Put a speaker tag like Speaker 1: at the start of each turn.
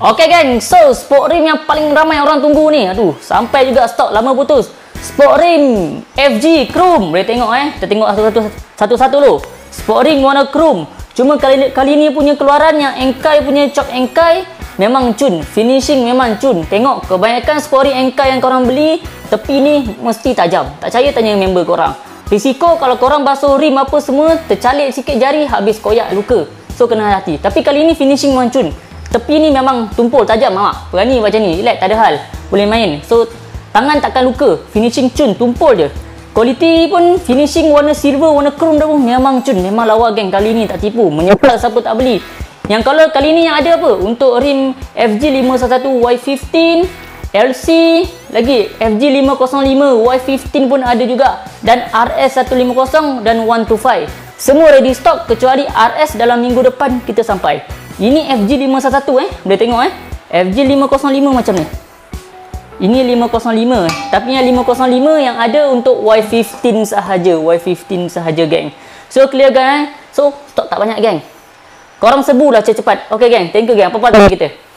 Speaker 1: Okay geng, so sport rim yang paling ramai orang tunggu ni. Aduh, sampai juga stok lama putus. Sport rim FG Chrome. Boleh tengok eh. Kita tengok satu-satu satu-satu dulu. Sport rim warna chrome. Cuma kali kali ni punya keluaran yang engkai punya chop engkai memang cun. Finishing memang cun. Tengok kebanyakan sport rim engkai yang korang beli tepi ni mesti tajam. Tak percaya tanya member korang. Risiko kalau korang basuh rim apa semua tercalik sikit jari habis koyak luka. So kena hati. Tapi kali ni finishing memang cun. Tepi ni memang tumpul tajam mak. Berani macam ni. Relax tak ada hal. Boleh main. So tangan takkan luka. Finishing cun tumpul je. Quality pun finishing warna silver, warna chrome dah pun memang cun. Memang lawa geng kali ni tak tipu. Menyesal siapa tak beli. Yang kalau kali ni yang ada apa? Untuk rim FG511 Y15, LC, lagi FG505 Y15 pun ada juga. Dan RS150 dan 125. Semua ready stock kecuali RS dalam minggu depan kita sampai. Ini FG511 eh. Boleh tengok eh. FG505 macam ni. Ini 505 Tapi yang 505 yang ada untuk Y15 sahaja Y15 sahaja geng. So clear gang eh? So stok tak banyak geng Korang sebulah cepat-cepat. Okay geng Thank you geng Apa-apa kita